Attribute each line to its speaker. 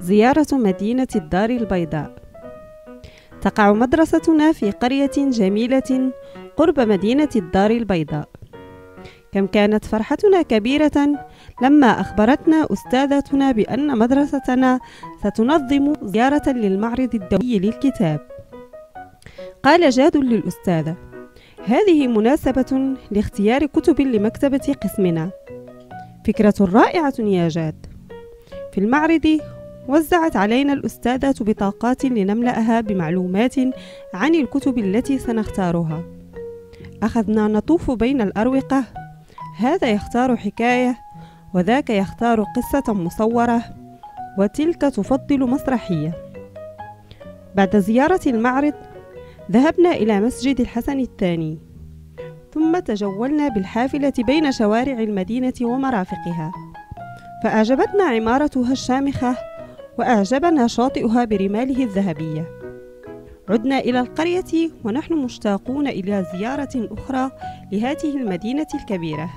Speaker 1: زيارة مدينة الدار البيضاء. تقع مدرستنا في قرية جميلة قرب مدينة الدار البيضاء. كم كانت فرحتنا كبيرة لما أخبرتنا أستاذتنا بأن مدرستنا ستنظم زيارة للمعرض الدولي للكتاب. قال جاد للأستاذة هذه مناسبة لاختيار كتب لمكتبة قسمنا. فكرة رائعة يا جاد. في المعرض وزعت علينا الأستاذة بطاقات لنملأها بمعلومات عن الكتب التي سنختارها. أخذنا نطوف بين الأروقة. هذا يختار حكاية وذاك يختار قصة مصورة وتلك تفضل مسرحية. بعد زيارة المعرض ذهبنا إلى مسجد الحسن الثاني ثم تجولنا بالحافلة بين شوارع المدينة ومرافقها. فأعجبتنا عمارتها الشامخة وأعجبنا شاطئها برماله الذهبية. عدنا إلى القرية ونحن مشتاقون إلى زيارة أخرى لهذه المدينة الكبيرة.